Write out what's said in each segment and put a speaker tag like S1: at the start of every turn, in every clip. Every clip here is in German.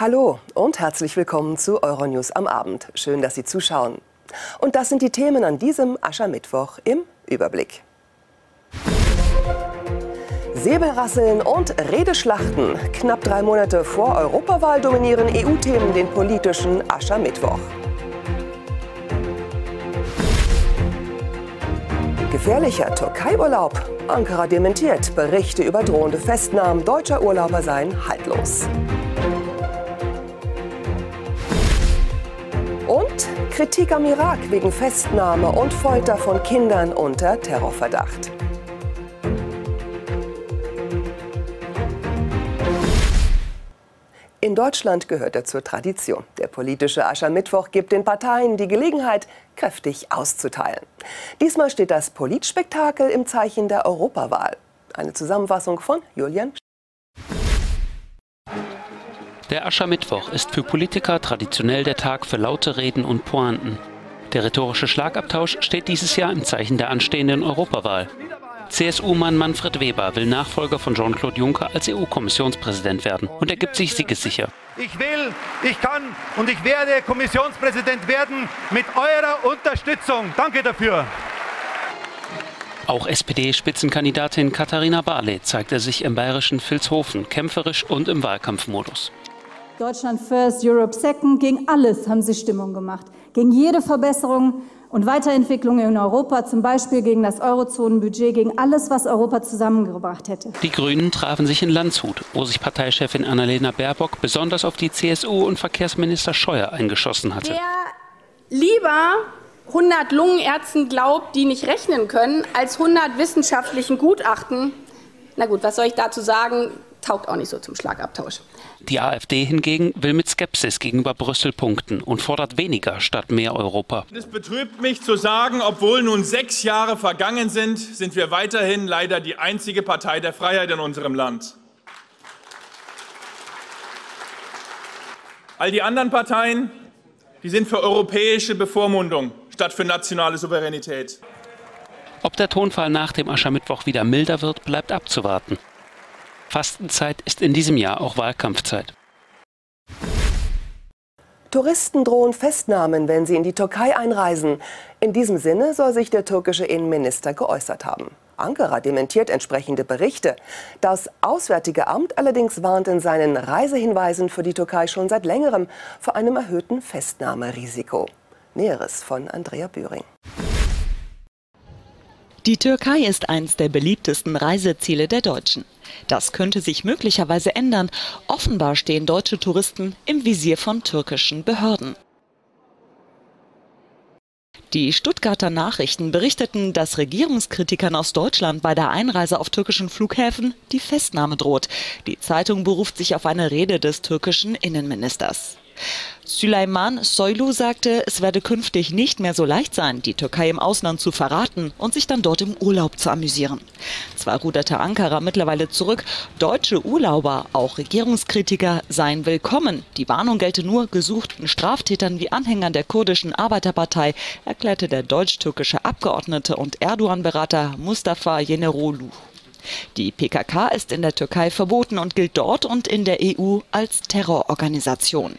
S1: Hallo und herzlich willkommen zu Euronews am Abend. Schön, dass Sie zuschauen. Und das sind die Themen an diesem Aschermittwoch im Überblick. Säbelrasseln und Redeschlachten. Knapp drei Monate vor Europawahl dominieren EU-Themen den politischen Aschermittwoch. Gefährlicher Türkei-Urlaub. Ankara dementiert. Berichte über drohende Festnahmen deutscher Urlauber seien haltlos. Kritik am Irak wegen Festnahme und Folter von Kindern unter Terrorverdacht. In Deutschland gehört er zur Tradition. Der politische Aschermittwoch gibt den Parteien die Gelegenheit, kräftig auszuteilen. Diesmal steht das Politspektakel im Zeichen der Europawahl. Eine Zusammenfassung von Julian
S2: der Aschermittwoch ist für Politiker traditionell der Tag für laute Reden und Pointen. Der rhetorische Schlagabtausch steht dieses Jahr im Zeichen der anstehenden Europawahl. CSU-Mann Manfred Weber will Nachfolger von Jean-Claude Juncker als EU-Kommissionspräsident werden und er gibt sich siegessicher.
S3: Ich will, ich kann und ich werde Kommissionspräsident werden mit eurer Unterstützung. Danke dafür.
S2: Auch SPD-Spitzenkandidatin Katharina Barley zeigte sich im bayerischen Vilshofen kämpferisch und im Wahlkampfmodus.
S4: Deutschland First, Europe Second, gegen alles haben sie Stimmung gemacht. Gegen jede Verbesserung und Weiterentwicklung in Europa, zum Beispiel gegen das Eurozonenbudget, gegen alles, was Europa zusammengebracht hätte.
S2: Die Grünen trafen sich in Landshut, wo sich Parteichefin Annalena Baerbock besonders auf die CSU und Verkehrsminister Scheuer eingeschossen hatte.
S5: Wer lieber 100 Lungenärzten glaubt, die nicht rechnen können, als 100 wissenschaftlichen Gutachten, na gut, was soll ich dazu sagen? Taugt auch nicht so zum Schlagabtausch.
S2: Die AfD hingegen will mit Skepsis gegenüber Brüssel punkten und fordert weniger statt mehr Europa.
S6: Es betrübt mich zu sagen, obwohl nun sechs Jahre vergangen sind, sind wir weiterhin leider die einzige Partei der Freiheit in unserem Land. All die anderen Parteien, die sind für europäische Bevormundung statt für nationale Souveränität.
S2: Ob der Tonfall nach dem Aschermittwoch wieder milder wird, bleibt abzuwarten. Fastenzeit ist in diesem Jahr auch Wahlkampfzeit.
S1: Touristen drohen Festnahmen, wenn sie in die Türkei einreisen. In diesem Sinne soll sich der türkische Innenminister geäußert haben. Ankara dementiert entsprechende Berichte. Das Auswärtige Amt allerdings warnt in seinen Reisehinweisen für die Türkei schon seit längerem vor einem erhöhten Festnahmerisiko. Näheres von Andrea Büring.
S7: Die Türkei ist eines der beliebtesten Reiseziele der Deutschen. Das könnte sich möglicherweise ändern. Offenbar stehen deutsche Touristen im Visier von türkischen Behörden. Die Stuttgarter Nachrichten berichteten, dass Regierungskritikern aus Deutschland bei der Einreise auf türkischen Flughäfen die Festnahme droht. Die Zeitung beruft sich auf eine Rede des türkischen Innenministers. Süleyman Soylu sagte, es werde künftig nicht mehr so leicht sein, die Türkei im Ausland zu verraten und sich dann dort im Urlaub zu amüsieren. Zwar ruderte Ankara mittlerweile zurück, deutsche Urlauber, auch Regierungskritiker, seien willkommen. Die Warnung gelte nur gesuchten Straftätern wie Anhängern der kurdischen Arbeiterpartei, erklärte der deutsch-türkische Abgeordnete und Erdogan-Berater Mustafa Yenerolu. Die PKK ist in der Türkei verboten und gilt dort und in der EU als Terrororganisation.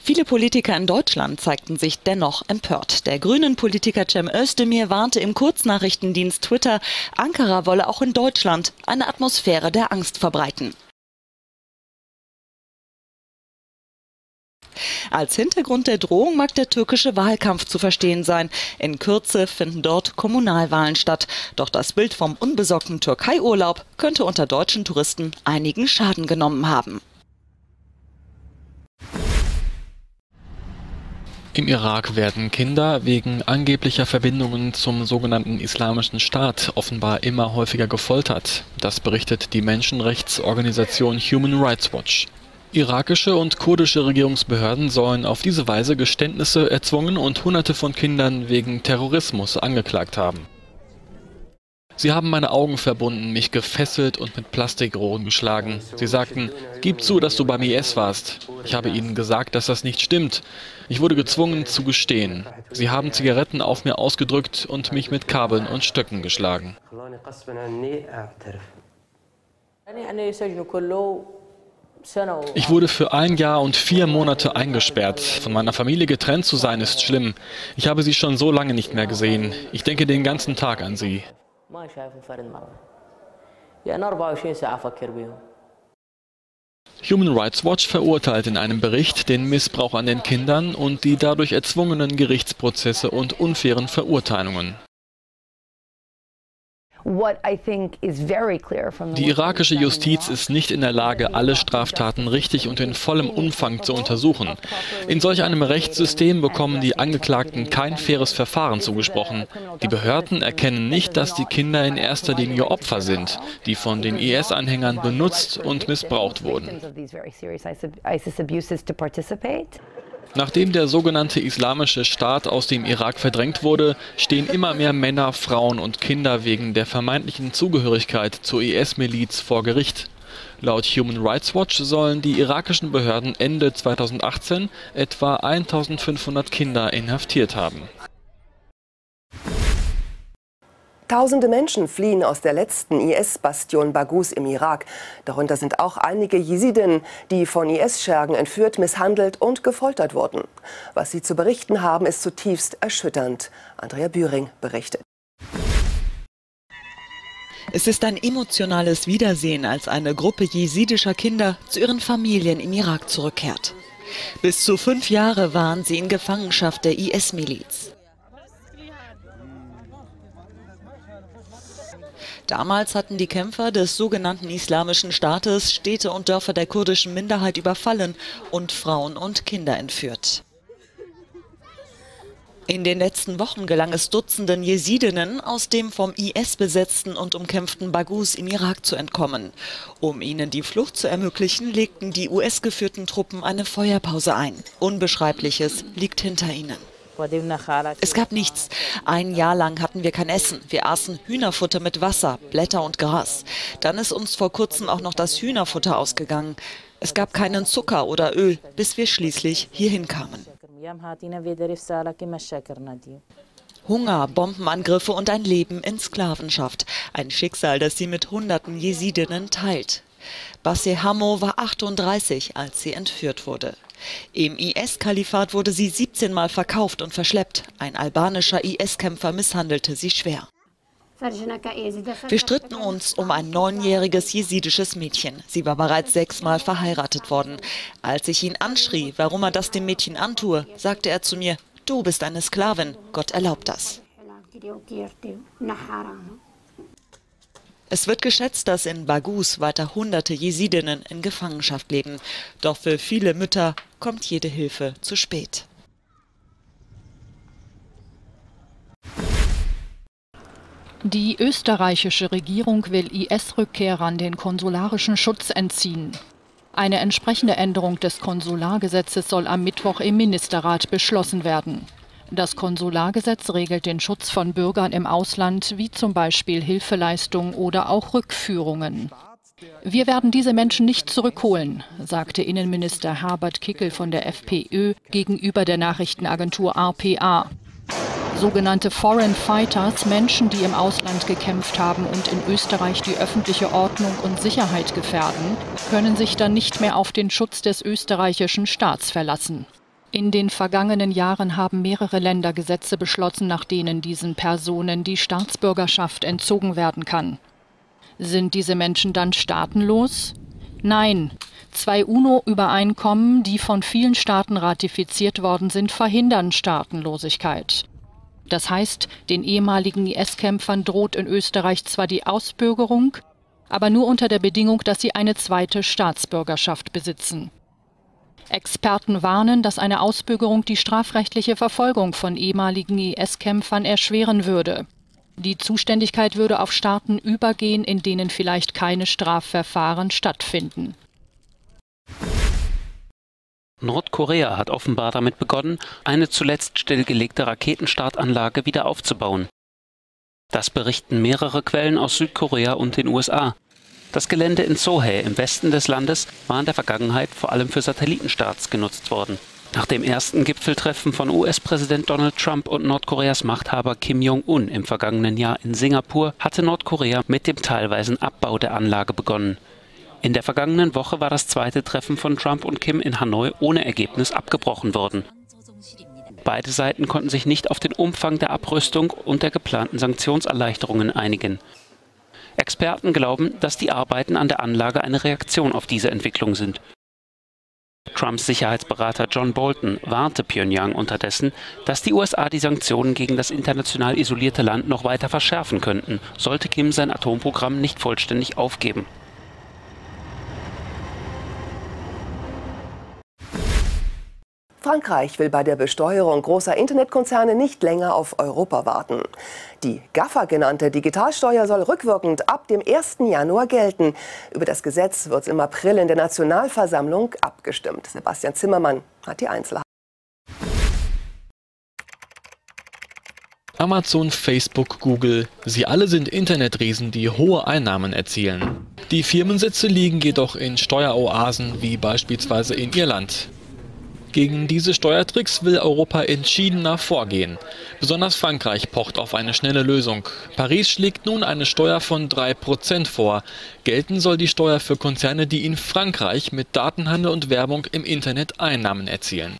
S7: Viele Politiker in Deutschland zeigten sich dennoch empört. Der grünen Politiker Cem Özdemir warnte im Kurznachrichtendienst Twitter, Ankara wolle auch in Deutschland eine Atmosphäre der Angst verbreiten. Als Hintergrund der Drohung mag der türkische Wahlkampf zu verstehen sein. In Kürze finden dort Kommunalwahlen statt. Doch das Bild vom unbesorgten Türkei-Urlaub könnte unter deutschen Touristen einigen Schaden genommen haben.
S8: Im Irak werden Kinder wegen angeblicher Verbindungen zum sogenannten Islamischen Staat offenbar immer häufiger gefoltert. Das berichtet die Menschenrechtsorganisation Human Rights Watch. Irakische und kurdische Regierungsbehörden sollen auf diese Weise Geständnisse erzwungen und Hunderte von Kindern wegen Terrorismus angeklagt haben. Sie haben meine Augen verbunden, mich gefesselt und mit Plastikrohren geschlagen. Sie sagten, gib zu, dass du beim IS warst. Ich habe ihnen gesagt, dass das nicht stimmt. Ich wurde gezwungen zu gestehen. Sie haben Zigaretten auf mir ausgedrückt und mich mit Kabeln und Stöcken geschlagen. Ich wurde für ein Jahr und vier Monate eingesperrt. Von meiner Familie getrennt zu sein ist schlimm. Ich habe sie schon so lange nicht mehr gesehen. Ich denke den ganzen Tag an sie. Human Rights Watch verurteilt in einem Bericht den Missbrauch an den Kindern und die dadurch erzwungenen Gerichtsprozesse und unfairen Verurteilungen. Die irakische Justiz ist nicht in der Lage, alle Straftaten richtig und in vollem Umfang zu untersuchen. In solch einem Rechtssystem bekommen die Angeklagten kein faires Verfahren zugesprochen. Die Behörden erkennen nicht, dass die Kinder in erster Linie Opfer sind, die von den IS-Anhängern benutzt und missbraucht wurden. Nachdem der sogenannte Islamische Staat aus dem Irak verdrängt wurde, stehen immer mehr Männer, Frauen und Kinder wegen der vermeintlichen Zugehörigkeit zur IS-Miliz vor Gericht. Laut Human Rights Watch sollen die irakischen Behörden Ende 2018 etwa 1500 Kinder inhaftiert haben.
S1: Tausende Menschen fliehen aus der letzten IS-Bastion Baghuz im Irak. Darunter sind auch einige Jesiden, die von IS-Schergen entführt, misshandelt und gefoltert wurden. Was sie zu berichten haben, ist zutiefst erschütternd. Andrea Büring berichtet.
S7: Es ist ein emotionales Wiedersehen, als eine Gruppe jesidischer Kinder zu ihren Familien im Irak zurückkehrt. Bis zu fünf Jahre waren sie in Gefangenschaft der IS-Miliz. Damals hatten die Kämpfer des sogenannten Islamischen Staates Städte und Dörfer der kurdischen Minderheit überfallen und Frauen und Kinder entführt. In den letzten Wochen gelang es Dutzenden Jesidinnen, aus dem vom IS besetzten und umkämpften Baghuz im Irak zu entkommen. Um ihnen die Flucht zu ermöglichen, legten die US-geführten Truppen eine Feuerpause ein. Unbeschreibliches liegt hinter ihnen. Es gab nichts. Ein Jahr lang hatten wir kein Essen. Wir aßen Hühnerfutter mit Wasser, Blätter und Gras. Dann ist uns vor kurzem auch noch das Hühnerfutter ausgegangen. Es gab keinen Zucker oder Öl, bis wir schließlich hierhin kamen. Hunger, Bombenangriffe und ein Leben in Sklavenschaft. Ein Schicksal, das sie mit hunderten Jesidinnen teilt. Basse Hamo war 38, als sie entführt wurde. Im IS-Kalifat wurde sie 17 Mal verkauft und verschleppt. Ein albanischer IS-Kämpfer misshandelte sie schwer. Wir stritten uns um ein neunjähriges jesidisches Mädchen. Sie war bereits sechsmal verheiratet worden. Als ich ihn anschrie, warum er das dem Mädchen antue, sagte er zu mir, du bist eine Sklavin, Gott erlaubt das. Es wird geschätzt, dass in Baghuz weiter hunderte Jesidinnen in Gefangenschaft leben. Doch für viele Mütter kommt jede Hilfe zu spät.
S9: Die österreichische Regierung will IS-Rückkehrern den konsularischen Schutz entziehen. Eine entsprechende Änderung des Konsulargesetzes soll am Mittwoch im Ministerrat beschlossen werden. Das Konsulargesetz regelt den Schutz von Bürgern im Ausland, wie zum Beispiel Hilfeleistungen oder auch Rückführungen. Wir werden diese Menschen nicht zurückholen, sagte Innenminister Herbert Kickel von der FPÖ gegenüber der Nachrichtenagentur RPA. Sogenannte Foreign Fighters, Menschen, die im Ausland gekämpft haben und in Österreich die öffentliche Ordnung und Sicherheit gefährden, können sich dann nicht mehr auf den Schutz des österreichischen Staats verlassen. In den vergangenen Jahren haben mehrere Länder Gesetze beschlossen, nach denen diesen Personen die Staatsbürgerschaft entzogen werden kann. Sind diese Menschen dann staatenlos? Nein. Zwei UNO-Übereinkommen, die von vielen Staaten ratifiziert worden sind, verhindern Staatenlosigkeit. Das heißt, den ehemaligen IS-Kämpfern droht in Österreich zwar die Ausbürgerung, aber nur unter der Bedingung, dass sie eine zweite Staatsbürgerschaft besitzen. Experten warnen, dass eine Ausbürgerung die strafrechtliche Verfolgung von ehemaligen IS-Kämpfern erschweren würde. Die Zuständigkeit würde auf Staaten übergehen, in denen vielleicht keine Strafverfahren stattfinden.
S2: Nordkorea hat offenbar damit begonnen, eine zuletzt stillgelegte Raketenstartanlage wieder aufzubauen. Das berichten mehrere Quellen aus Südkorea und den USA. Das Gelände in Sohae im Westen des Landes war in der Vergangenheit vor allem für Satellitenstarts genutzt worden. Nach dem ersten Gipfeltreffen von US-Präsident Donald Trump und Nordkoreas Machthaber Kim Jong-un im vergangenen Jahr in Singapur hatte Nordkorea mit dem teilweisen Abbau der Anlage begonnen. In der vergangenen Woche war das zweite Treffen von Trump und Kim in Hanoi ohne Ergebnis abgebrochen worden. Beide Seiten konnten sich nicht auf den Umfang der Abrüstung und der geplanten Sanktionserleichterungen einigen. Experten glauben, dass die Arbeiten an der Anlage eine Reaktion auf diese Entwicklung sind. Trumps Sicherheitsberater John Bolton warnte Pyongyang unterdessen, dass die USA die Sanktionen gegen das international isolierte Land noch weiter verschärfen könnten, sollte Kim sein Atomprogramm nicht vollständig aufgeben.
S1: Frankreich will bei der Besteuerung großer Internetkonzerne nicht länger auf Europa warten. Die GAFA genannte Digitalsteuer soll rückwirkend ab dem 1. Januar gelten. Über das Gesetz wird im April in der Nationalversammlung abgestimmt. Sebastian Zimmermann hat die Einzelheiten.
S8: Amazon, Facebook, Google, sie alle sind Internetriesen, die hohe Einnahmen erzielen. Die Firmensitze liegen jedoch in Steueroasen wie beispielsweise in Irland. Gegen diese Steuertricks will Europa entschiedener vorgehen. Besonders Frankreich pocht auf eine schnelle Lösung. Paris schlägt nun eine Steuer von 3% vor. Gelten soll die Steuer für Konzerne, die in Frankreich mit Datenhandel und Werbung im Internet Einnahmen erzielen.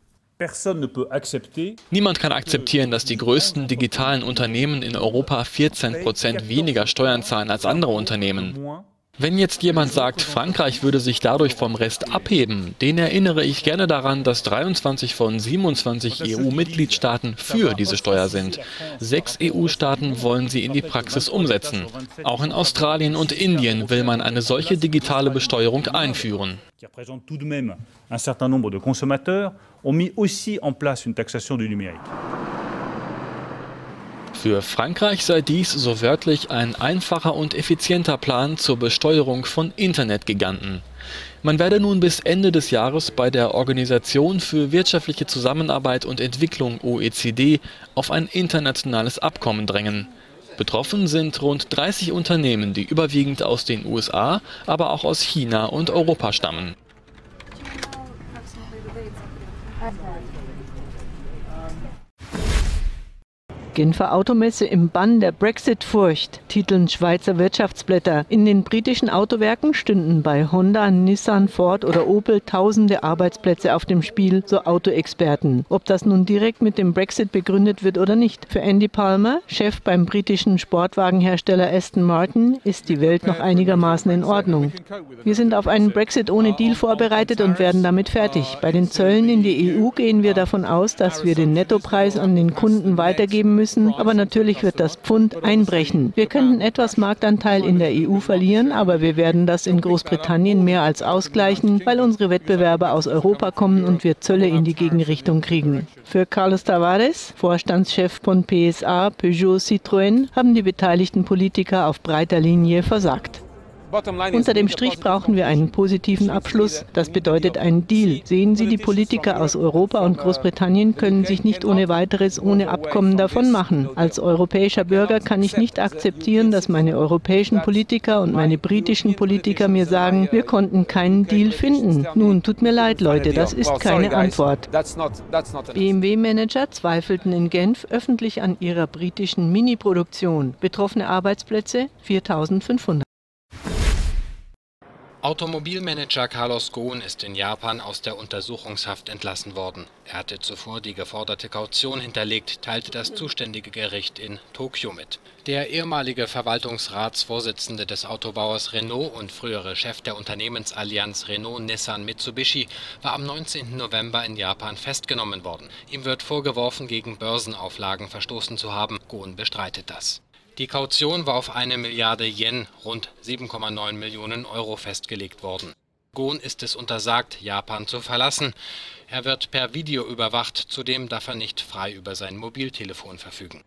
S8: Niemand kann akzeptieren, dass die größten digitalen Unternehmen in Europa 14% weniger Steuern zahlen als andere Unternehmen. Wenn jetzt jemand sagt, Frankreich würde sich dadurch vom Rest abheben, den erinnere ich gerne daran, dass 23 von 27 EU-Mitgliedstaaten für diese Steuer sind. Sechs EU-Staaten wollen sie in die Praxis umsetzen. Auch in Australien und Indien will man eine solche digitale Besteuerung einführen. Un certain nombre de consommateurs ont mis aussi en place une taxation du numérique. Für Frankreich sei dies so wörtlich ein einfacher und effizienter Plan zur Besteuerung von Internetgiganten. Man werde nun bis Ende des Jahres bei der Organisation für wirtschaftliche Zusammenarbeit und Entwicklung OECD auf ein internationales Abkommen drängen. Betroffen sind rund 30 Unternehmen, die überwiegend aus den USA, aber auch aus China und Europa stammen.
S10: Genfer Automesse im Bann der Brexit-Furcht, titeln Schweizer Wirtschaftsblätter. In den britischen Autowerken stünden bei Honda, Nissan, Ford oder Opel tausende Arbeitsplätze auf dem Spiel, so Autoexperten. Ob das nun direkt mit dem Brexit begründet wird oder nicht. Für Andy Palmer, Chef beim britischen Sportwagenhersteller Aston Martin, ist die Welt noch einigermaßen in Ordnung. Wir sind auf einen Brexit ohne Deal vorbereitet und werden damit fertig. Bei den Zöllen in die EU gehen wir davon aus, dass wir den Nettopreis an den Kunden weitergeben müssen müssen, aber natürlich wird das Pfund einbrechen. Wir könnten etwas Marktanteil in der EU verlieren, aber wir werden das in Großbritannien mehr als ausgleichen, weil unsere Wettbewerber aus Europa kommen und wir Zölle in die Gegenrichtung kriegen. Für Carlos Tavares, Vorstandschef von PSA, Peugeot, Citroën, haben die beteiligten Politiker auf breiter Linie versagt. Unter dem Strich brauchen wir einen positiven Abschluss. Das bedeutet einen Deal. Sehen Sie, die Politiker aus Europa und Großbritannien können sich nicht ohne weiteres, ohne Abkommen davon machen. Als europäischer Bürger kann ich nicht akzeptieren, dass meine europäischen Politiker und meine britischen Politiker mir sagen, wir konnten keinen Deal finden. Nun, tut mir leid, Leute, das ist keine Antwort. BMW-Manager zweifelten in Genf öffentlich an ihrer britischen Mini-Produktion. Betroffene Arbeitsplätze 4500.
S11: Automobilmanager Carlos Ghosn ist in Japan aus der Untersuchungshaft entlassen worden. Er hatte zuvor die geforderte Kaution hinterlegt, teilte das zuständige Gericht in Tokio mit. Der ehemalige Verwaltungsratsvorsitzende des Autobauers Renault und frühere Chef der Unternehmensallianz Renault-Nissan-Mitsubishi war am 19. November in Japan festgenommen worden. Ihm wird vorgeworfen, gegen Börsenauflagen verstoßen zu haben. Ghosn bestreitet das. Die Kaution war auf eine Milliarde Yen (rund 7,9 Millionen Euro) festgelegt worden. Ghosn ist es untersagt, Japan zu verlassen. Er wird per Video überwacht, zudem darf er nicht frei über sein Mobiltelefon verfügen.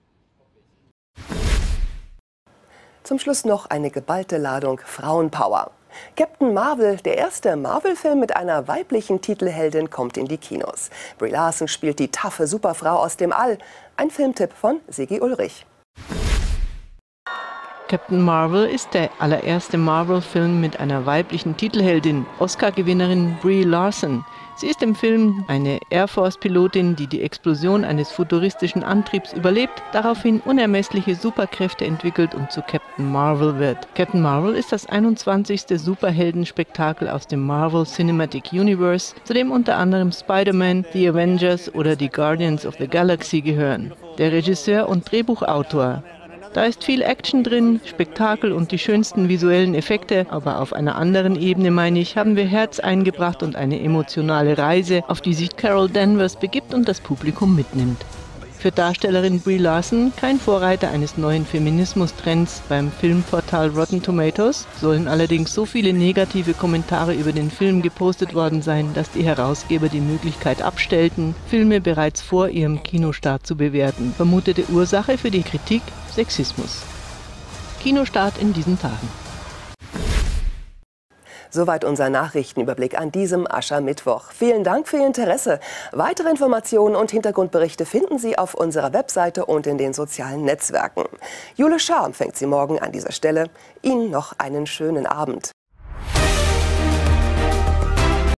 S1: Zum Schluss noch eine geballte Ladung Frauenpower. Captain Marvel, der erste Marvel-Film mit einer weiblichen Titelheldin, kommt in die Kinos. Brie Larson spielt die taffe Superfrau aus dem All. Ein Filmtipp von Sigi Ulrich.
S10: Captain Marvel ist der allererste Marvel-Film mit einer weiblichen Titelheldin, Oscar-Gewinnerin Brie Larson. Sie ist im Film eine Air Force-Pilotin, die die Explosion eines futuristischen Antriebs überlebt, daraufhin unermessliche Superkräfte entwickelt und zu Captain Marvel wird. Captain Marvel ist das 21. Superheldenspektakel aus dem Marvel Cinematic Universe, zu dem unter anderem Spider-Man, The Avengers oder die Guardians of the Galaxy gehören. Der Regisseur und Drehbuchautor da ist viel Action drin, Spektakel und die schönsten visuellen Effekte, aber auf einer anderen Ebene, meine ich, haben wir Herz eingebracht und eine emotionale Reise, auf die sich Carol Danvers begibt und das Publikum mitnimmt. Für Darstellerin Brie Larson kein Vorreiter eines neuen Feminismus-Trends. Beim Filmportal Rotten Tomatoes sollen allerdings so viele negative Kommentare über den Film gepostet worden sein, dass die Herausgeber die Möglichkeit abstellten, Filme bereits vor ihrem Kinostart zu bewerten. Vermutete Ursache für die Kritik Sexismus. Kinostart in diesen Tagen.
S1: Soweit unser Nachrichtenüberblick an diesem Aschermittwoch. Vielen Dank für Ihr Interesse. Weitere Informationen und Hintergrundberichte finden Sie auf unserer Webseite und in den sozialen Netzwerken. Jule Schaar fängt Sie morgen an dieser Stelle. Ihnen noch einen schönen Abend.